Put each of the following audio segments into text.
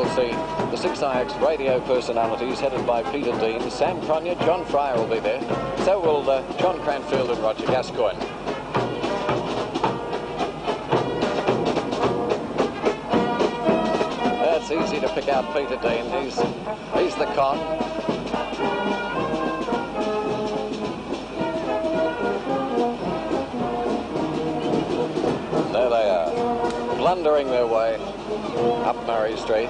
you'll see the 6IX radio personalities headed by Peter Dean, Sam Cronje, John Fryer will be there. So will uh, John Cranfield and Roger Gascoigne. It's easy to pick out Peter Dean. He's, he's the con. Blundering their way up Murray Street.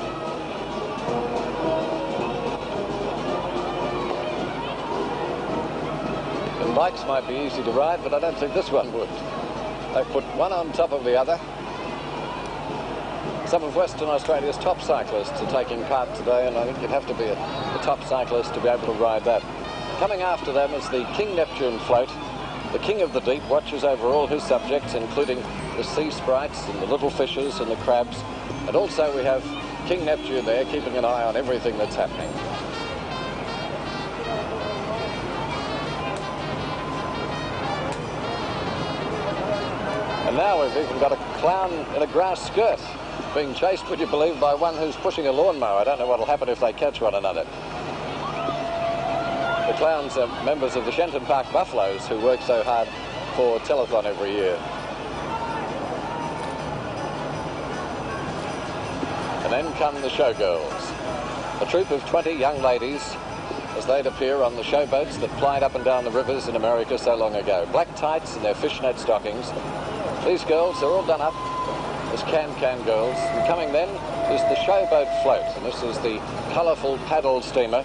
The bikes might be easy to ride, but I don't think this one would. They put one on top of the other. Some of Western Australia's top cyclists are taking part today, and I think you'd have to be a, a top cyclist to be able to ride that. Coming after them is the King Neptune float. The king of the deep watches over all his subjects, including the sea sprites and the little fishes and the crabs. And also we have King Neptune there, keeping an eye on everything that's happening. And now we've even got a clown in a grass skirt being chased, would you believe, by one who's pushing a lawnmower. I don't know what'll happen if they catch one another. The clowns are members of the Shenton Park Buffaloes who work so hard for telethon every year. And then come the showgirls. A troop of 20 young ladies as they'd appear on the showboats that plied up and down the rivers in America so long ago. Black tights and their fishnet stockings. These girls are all done up as can-can girls. And coming then is the showboat float, and this is the colourful paddle steamer,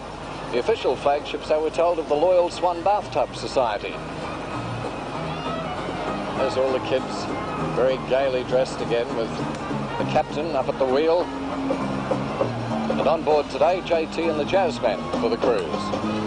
the official flagships, so we're told, of the Loyal Swan Bathtub Society. There's all the kids, very gaily dressed again, with the captain up at the wheel. And on board today, JT and the Jazzmen for the cruise.